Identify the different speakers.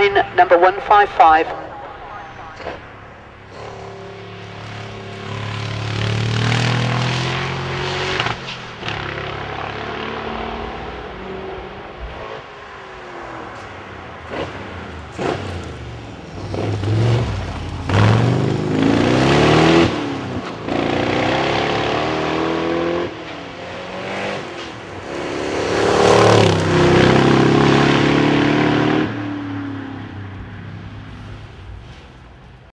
Speaker 1: in number 155.